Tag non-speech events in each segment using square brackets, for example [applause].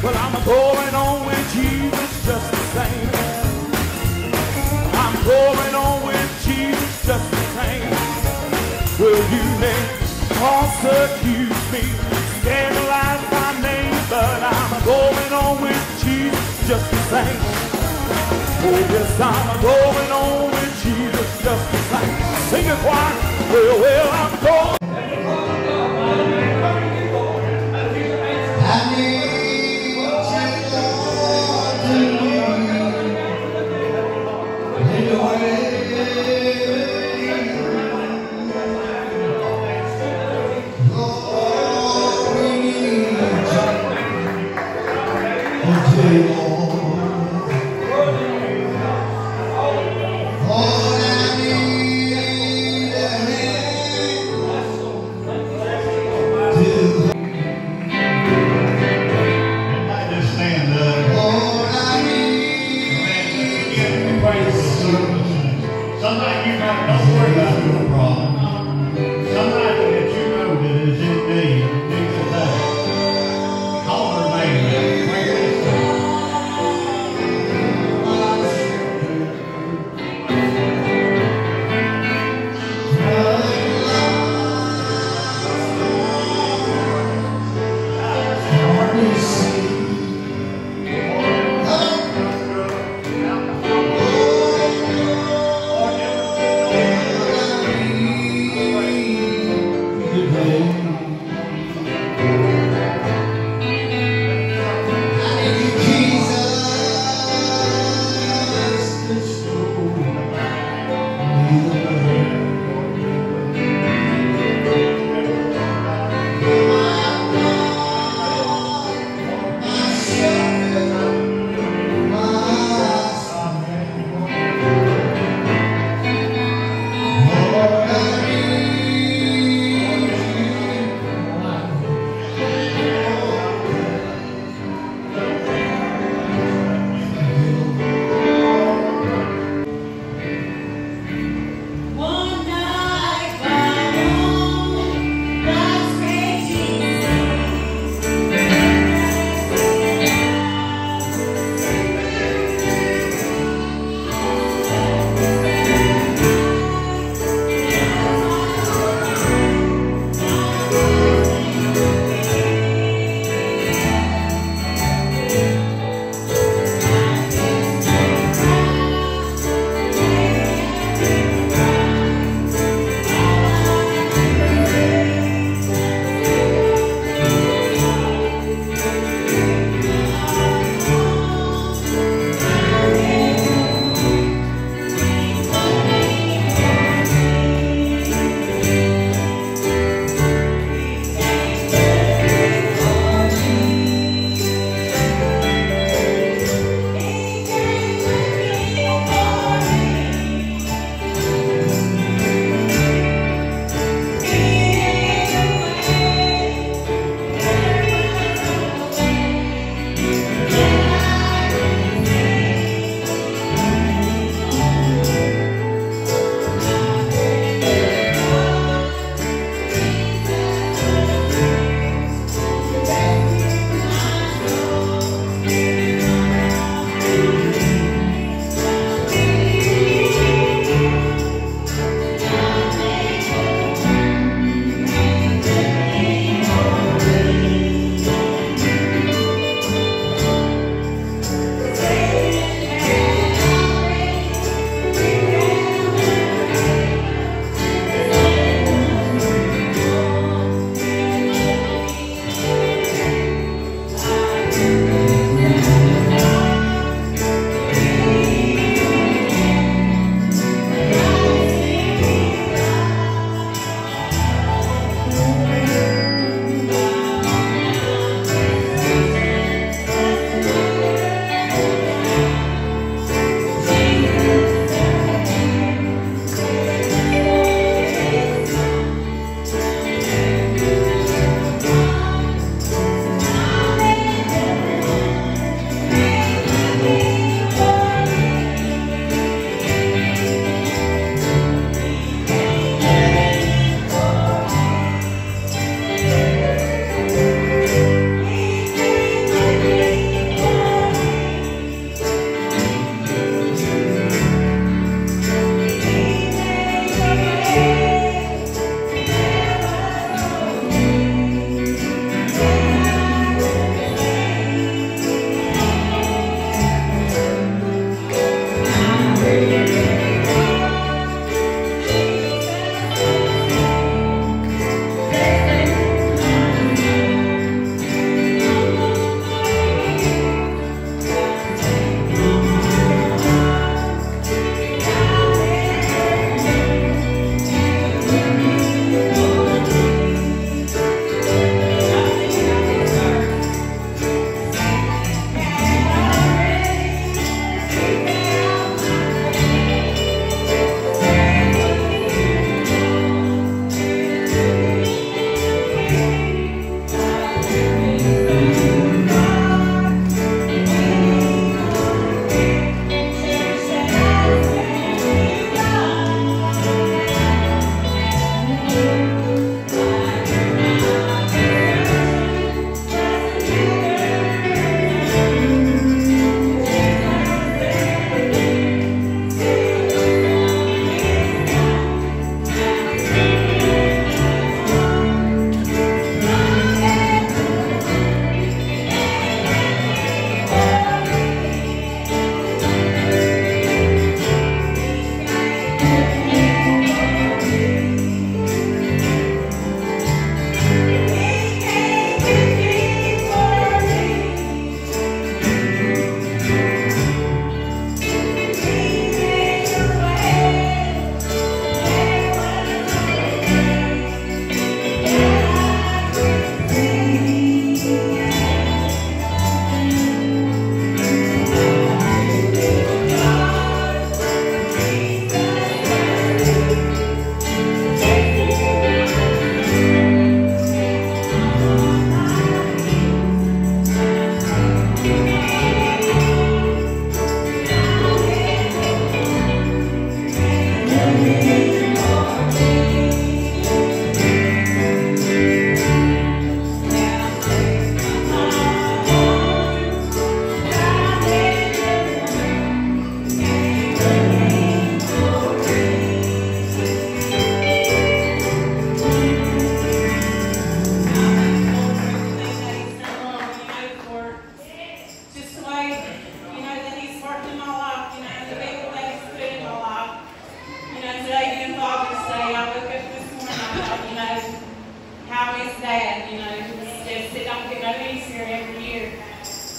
But I'm going on with Jesus just the same. I'm going on with Jesus just the same. Well, you may persecute me, scandalize my name, but I'm going on with Jesus just the same. Oh, yes, I'm going on with Jesus just the same. Sing it, choir. Well, well, I'm going.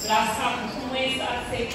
But I was talking to Melissa, I said,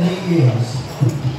All that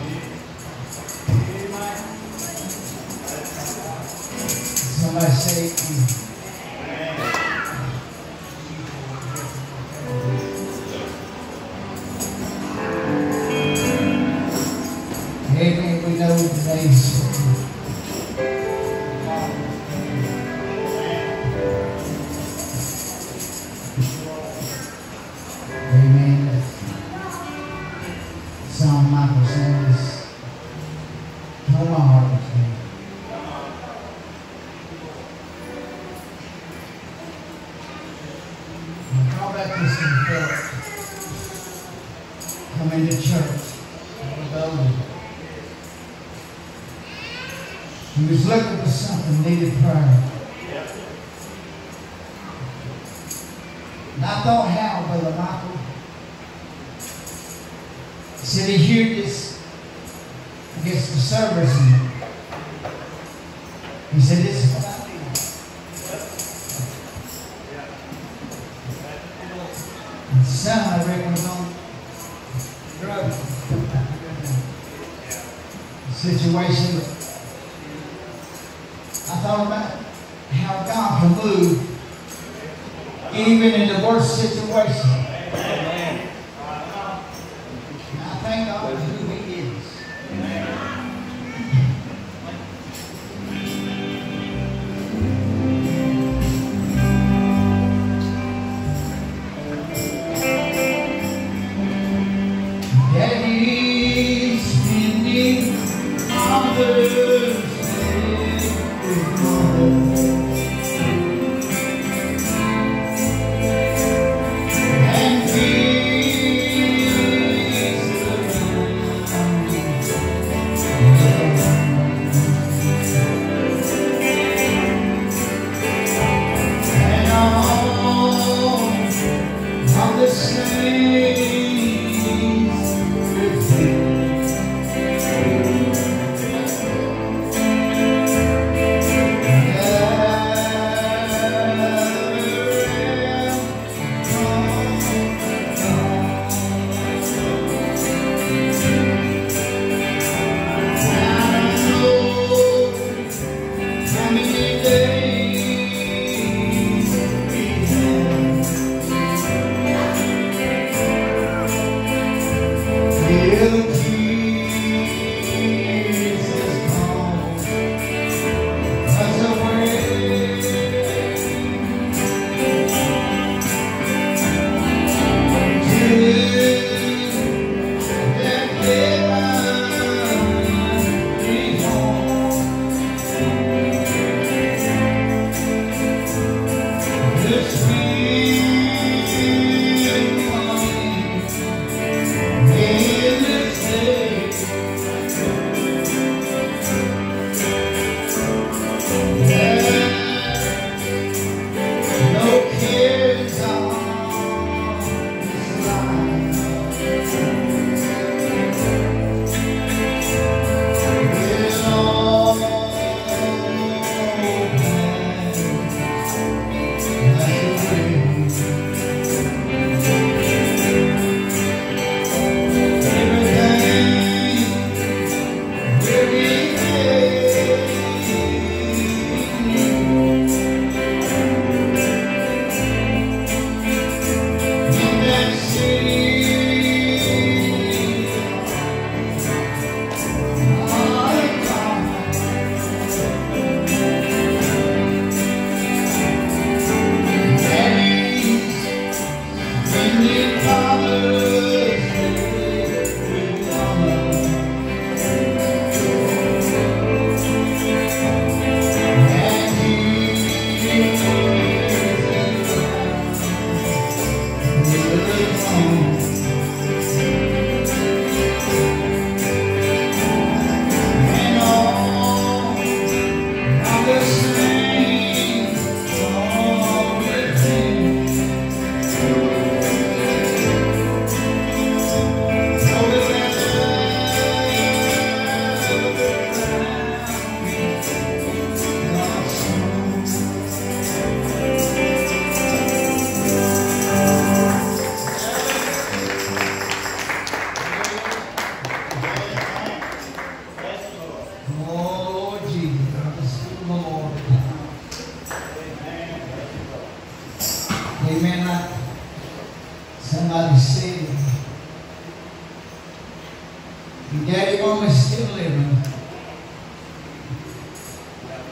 Your daddy mama's still living.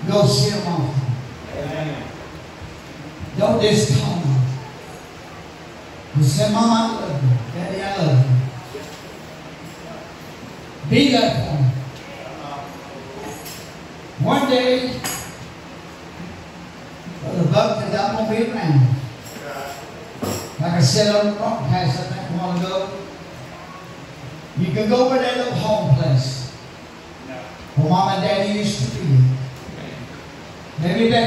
Go see them often. Don't just call them. You say, Mama, I love you. Daddy, I love you. Be that for. One day, Brother Buck said, I'm going to be around. Like I said on the broadcast, I think a while ago, you can go where that little home place where mom and daddy used to be.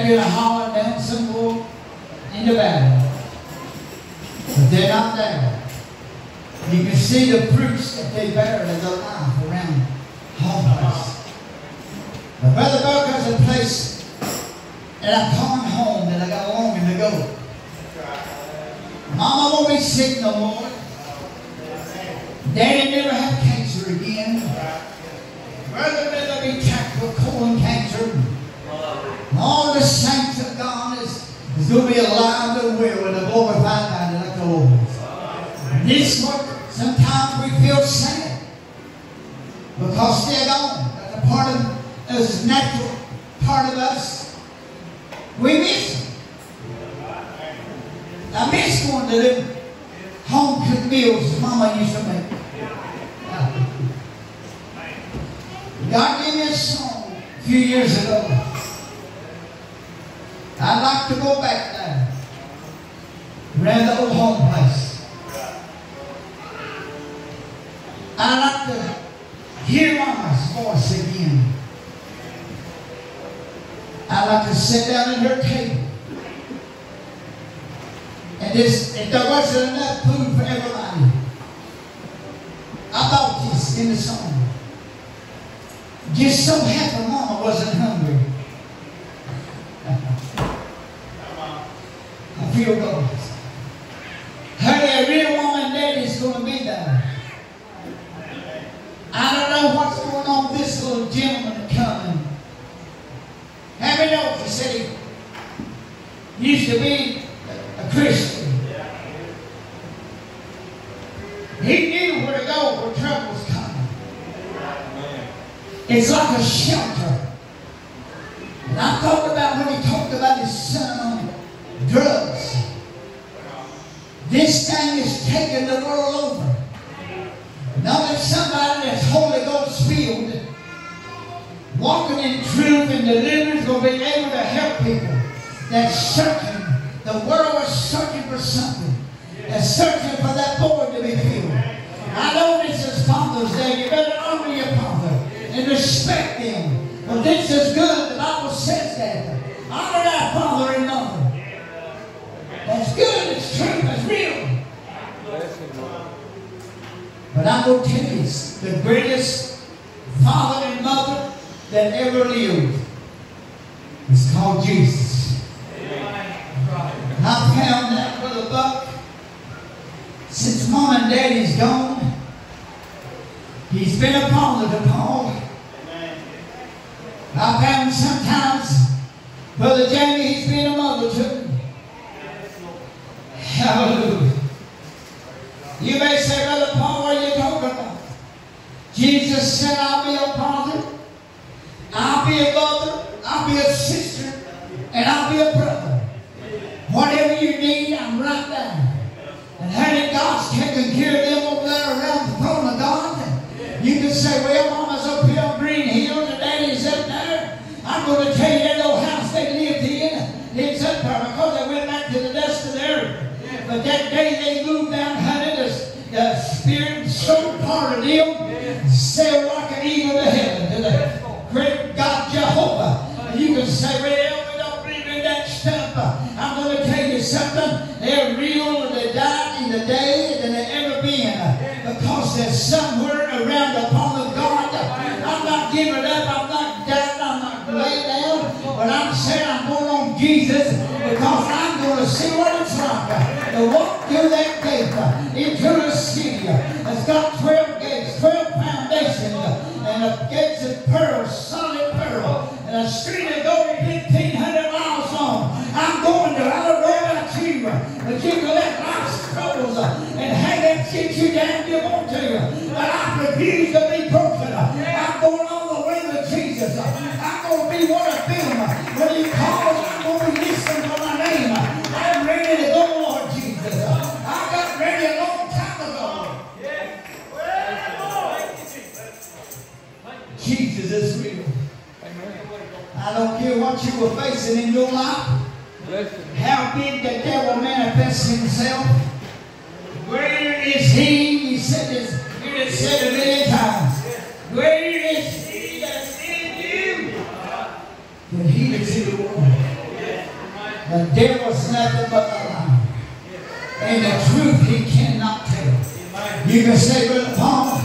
Back in a hard down somewhere in the valley. But they're not there. You can see the fruits that they bear in their life around home place. But Brother is a place that I call home that I got longing to go. Mama won't be sick no more. Daddy this sometimes we feel sad because they're gone. That's a part of us, natural part of us. We miss them. I miss going to them home cooked meals Mama used to make. God gave me a song a few years ago. I'd like to go back there. Around the old home place. Like to sit down at her table. And this, if there wasn't enough food for everybody, I thought this in the song. Just so happened Mama wasn't hungry. [laughs] I feel God. Honey, a real woman daddy's going to be there. I don't know what's going on with this little gentleman coming. How many know he said he used to be a Christian? He knew where to go when trouble was coming. It's like a shelter. And I thought about when he talked about his son on drugs. This thing is taking the world over. Now that somebody that's Holy Ghost filled, walking in truth and deliverance will be able to help people that's searching. The world is searching for something. They're searching for that void to be filled. I know this is Father's Day. You better honor your father and respect them. But this is good. The Bible says that. Honor thy father and mother. That's good. It's true. It's real. But I'm to tell you, the greatest father and mother that ever lived is called Jesus. I found that Brother Buck, since mom and daddy's gone, he's been a father to Paul. I found sometimes Brother Jamie, he's been a mother to me. Hallelujah. You may say, Brother Paul, what are you talking about? Jesus said, I'll be a father, I'll be a mother, I'll be a sister, and I'll be a brother. Whatever you need, I'm right there. And honey, God's taking care of them over there around the throne of God. You can say, well, Mama's up here on Green Hill and Daddy's up there. I'm going to tell you that old house they lived in, it's up there because they went back to the dust of the earth. But that day they moved down, honey, the, the spirit soul part of them sailed like an eagle to heaven to the great God Jehovah. You can say, well, They're real and they died in the day than they ever been. Because there's somewhere around the palm of God. I'm not giving up. I'm not down. I'm not laid down. But I'm saying I'm going on Jesus because I'm going to see what it's like to walk through that gate into a city that's got 12 gates, 12 foundations, and the gates of pearl, solid pearl, and a street of gold kicks you down if you want to. But I refuse to be broken. I'm going all the way with Jesus. I'm going to be one of them. When you call. I'm going to listen to my name. I'm ready to go, Lord Jesus. I got ready a long time ago. Jesus is real. I don't care what you were facing in your life, how big the devil manifests himself said this, he done said it many times. Greater is he that's in you than he that's in the world. The devil's nothing but a liar. And the truth he cannot tell. You can say, Brother Paul,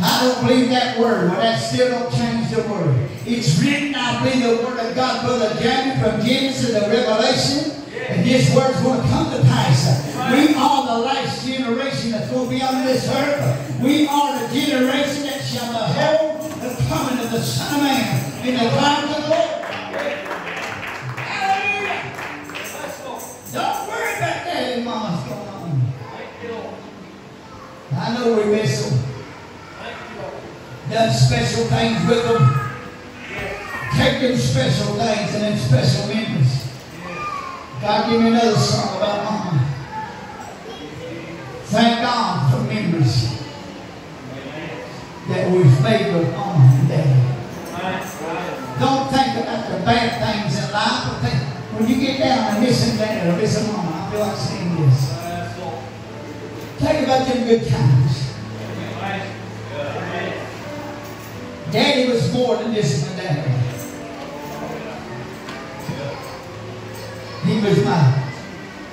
I don't believe that word. Well, that still don't change the word. It's written, I believe the word of God, Brother Jeremy, from Genesis to Revelation. And this word's going to come to pass. We are the last generation that's going to be on this earth. We are the generation that shall behold the coming of the Son of Man in the clouds of the Lord. Don't worry about that. What's going on? I know we miss them. Done special things with them. Take them special things and them special memories. God give me another song about mama. Thank God for memories that made with mama and daddy. Don't think about the bad things in life, but think when you get down and missing dad or missing mama, I feel like saying this. Think about them good times. Daddy was more than this than daddy. Was my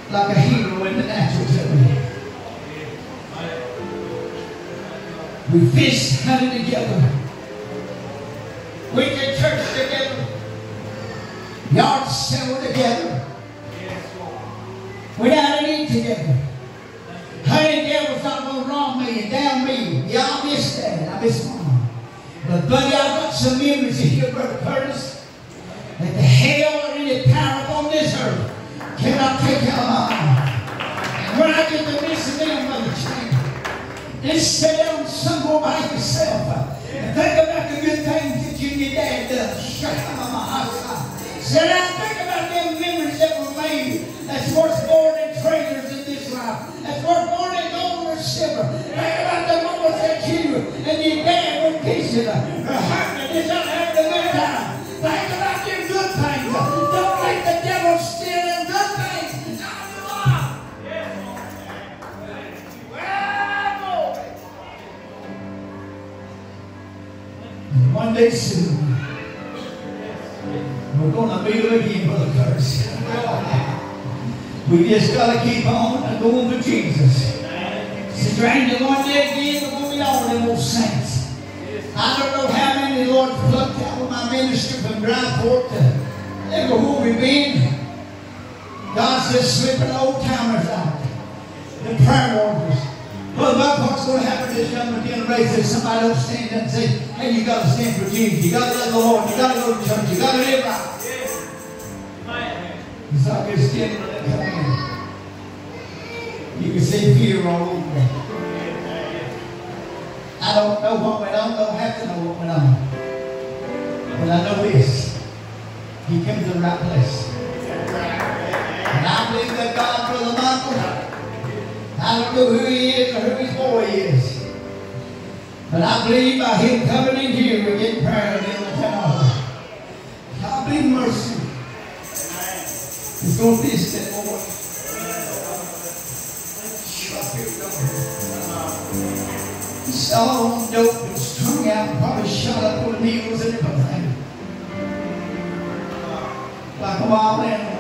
like a hero in the natural to me. We fished, hunted together. We did church together. Yard sale together. We out and eat together. Honey, devil's not going to wrong me and down me. I miss that. I miss mom. But buddy, I got some memories of here, Brother Curtis. That the hell or any power upon this earth cannot take out of my. And when I get to missing them, Brother Chan, just sit down somewhere by yourself and think about the good things that you and your dad done. Shut up, my house. Sit down think about them memories that were made that's worth more than treasures in this life. That's worth more than gold or silver. Think about the moments that you and your dad were kissing, hugging, and just out having We just got to keep on and going to Jesus. Stranger one day again, we're going to be all them old saints. I don't know how many Lord plucked out of my ministry from Dry Fork to everywhere we've been. God's just slipping old timers out. The prayer warriors. Well, my part's going to happen to this younger generation if somebody don't stand up and say, hey, you got to stand for Jesus. You got to love the Lord. You got to go to church. You got to live right. It's like this. You can see fear all over me. I don't know what went on, don't have to know what went on. But I know this. He came to the right place. And I believe that God, Brother Michael, I don't know who he is or who his boy is. But I believe by him coming in here, we're getting prayer in the town. I believe mercy is going to visit that boy. On dope and strung out, probably shot up with needles and everything. Like a wild animal.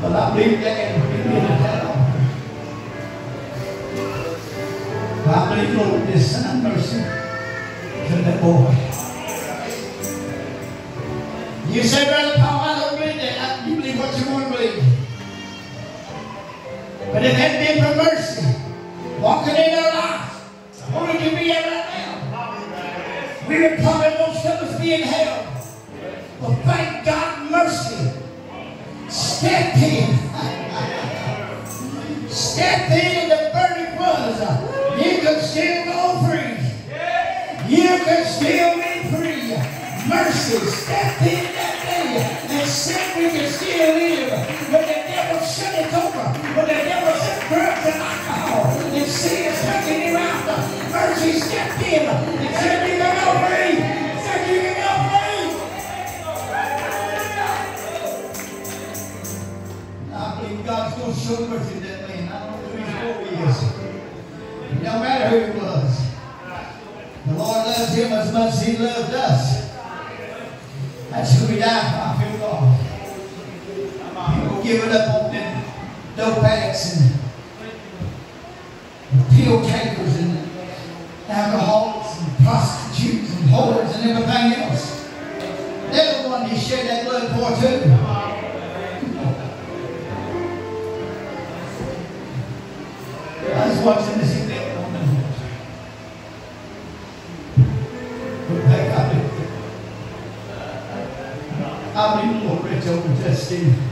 But I believe that will be in the town. I believe, Lord, sign mercy to that boy. You say, Brother Paul, But if it been for mercy, walking in our lives, where would you be at right now? We would probably most of us be in hell. But thank God mercy. Step in. Step in the burning was. You can still go free. You can still be free. Mercy, step in that day and said we can still live. When the devil shut it over, when the devil said drugs and alcohol and sin is taking him out, mercy stepped in and said, You can help me. Said, You can help me. I believe God's going to show mercy to that man. I don't know who he is. It don't matter who it was. The Lord loves him as much as he loved us. That's who we die for. I feel God. People it up on dope addicts and pill takers and alcoholics and prostitutes and whores and everything else. They're the one he shed that blood for too. I was watching this event on the. I believe Lord rich over just Steve.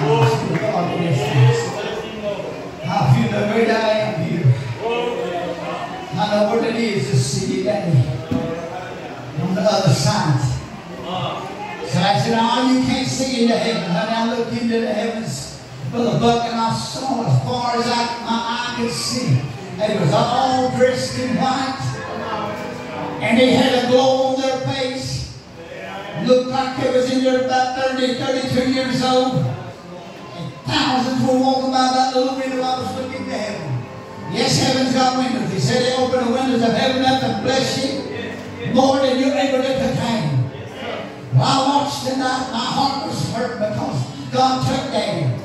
God bless you. I feel the great I am here. I know what it is to see you daddy on the other side. So I said, oh, you can't see into heaven. Honey, I looked into the heavens with a buck and I saw as far as my eye could see. They was all dressed in white. And they had a glow on their face. Looked like they was in there about 30, 32 years old. And thousands were walking by that little window I was looking to heaven. Yes, heaven's got windows. He said they open the windows of heaven up and bless you more than you're able to contain. Well, I watched tonight, my heart was hurt because God took daddy.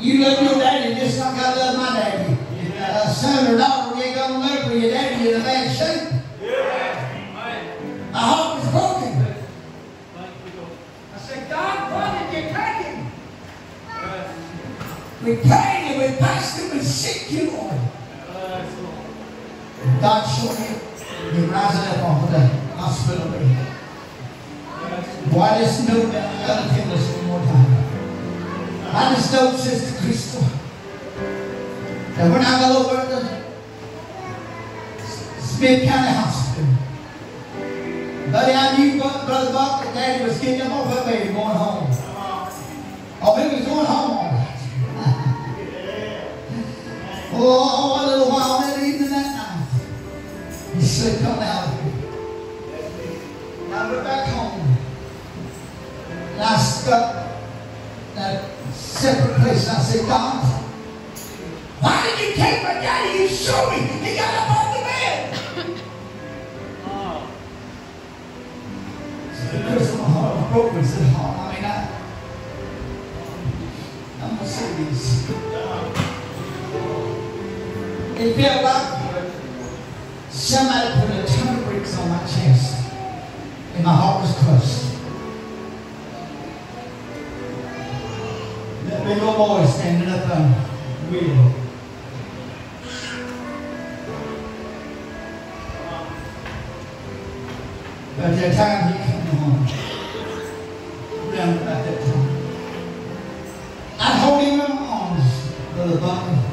You love your daddy just like I love my daddy. A son or daughter, you ain't gonna live with your daddy in a bad shape. My heart was broken. I said, God, why did you take him? We prayed and we fasted and we seek you, Lord. God showed me you rising up off of the hospital bed. Why I just know that I gotta tell this one more time. I just know, Sister Crystal, that when I got over the Smith County Hospital, buddy, I knew Bro- Brother Buck that Daddy was getting up off that bed going home. Oh, he was going home Oh, a little while that evening that night, he said, come out here. And I went back home. And I stuck that separate place. And I said, God, why did you take my daddy? You showed me. He got up off the bed. Because my heart was broken. Said, heart. I mean, I, I'm going to say this and felt like somebody put a ton of bricks on my chest. And my heart was crushed. That big old boy standing up on the wheel. By that time he came home. down about that time. I hold him in my arms, Brother Bobby.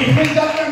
If we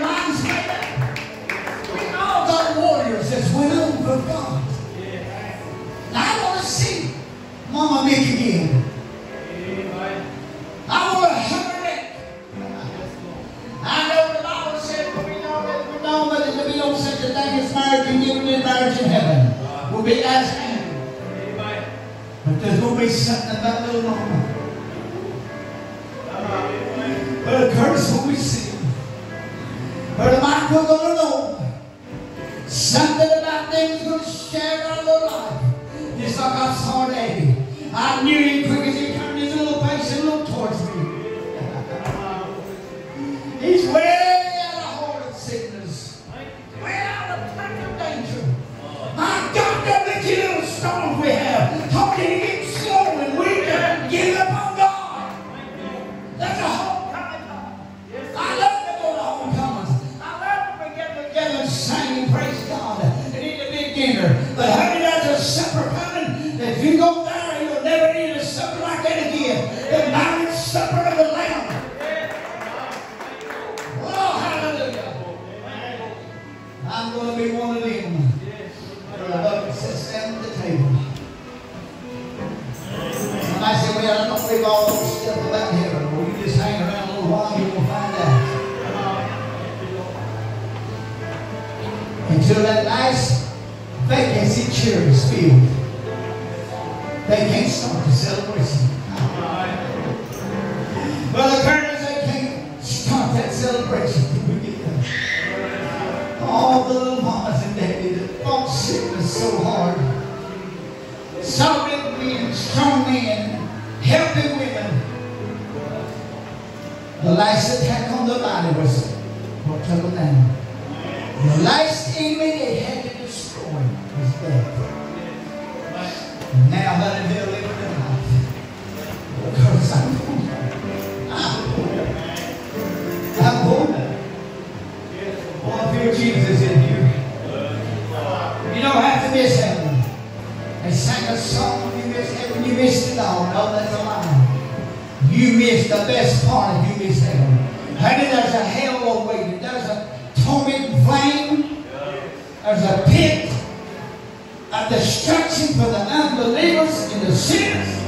a destruction for the unbelievers and the sinners.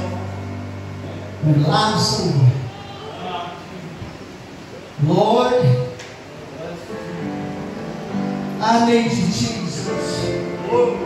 But lies somewhere. Lord, I need you, Jesus.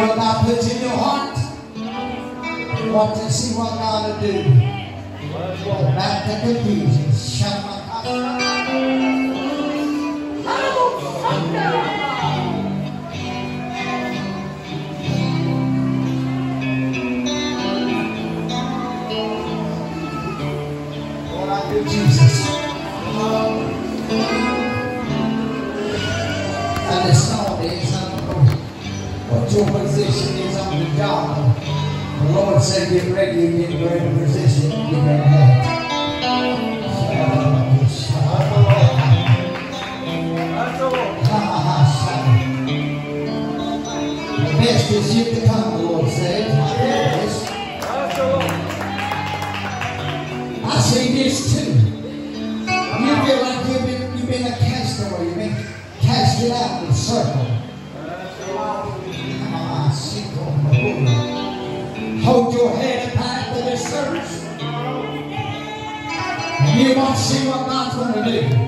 what God puts in your heart. you Want to see what God will do. Go back to the confusion. Shut my heart. your position is under God. The Lord said, get ready and get ready to position and you're going to have. The best is yet to come, the Lord said. Yes. I say this too. You feel like you've been, you've been a castaway. You've been casted out. Sunday.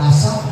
I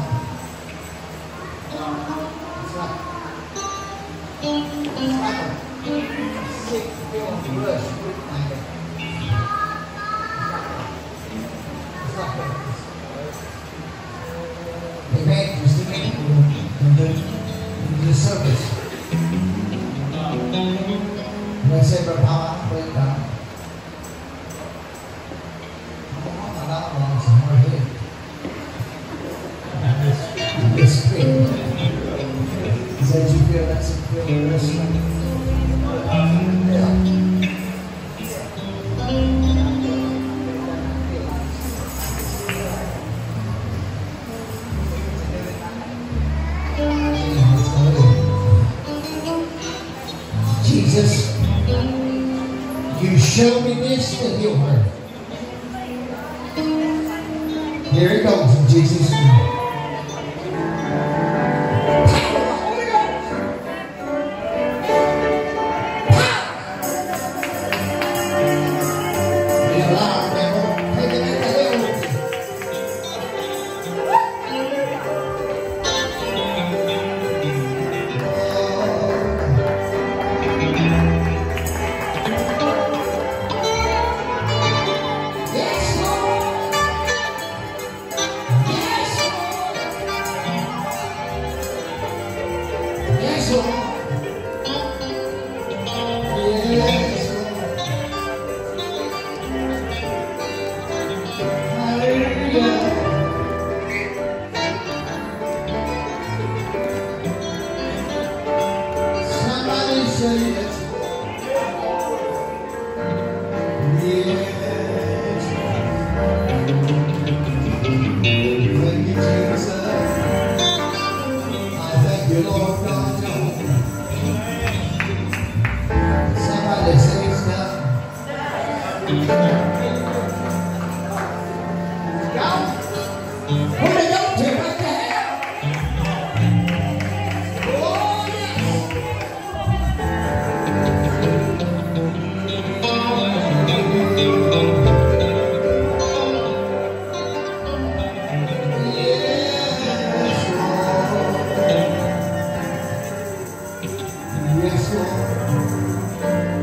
Lord.